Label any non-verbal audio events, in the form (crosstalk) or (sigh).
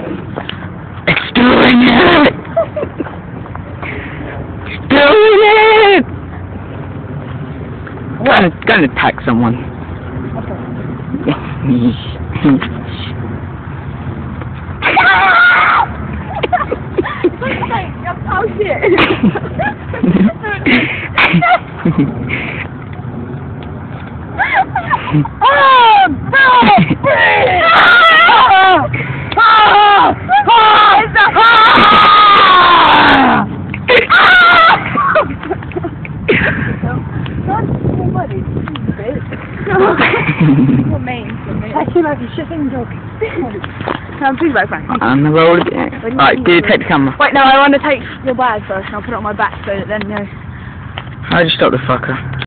It's doing it! It's doing it! I'm gonna, gonna attack someone. (laughs) oh (laughs) shit! (laughs) oh, no! Please! Ah! Ah! Ah! It's a- Ah! You're mean to me. I feel like a shitting dog. Come, please back, Frank. On the road again. Alright, do you take the camera? Wait, no, I want to take your bag first and I'll put it on my back so that then, you know. I just stop the fucker.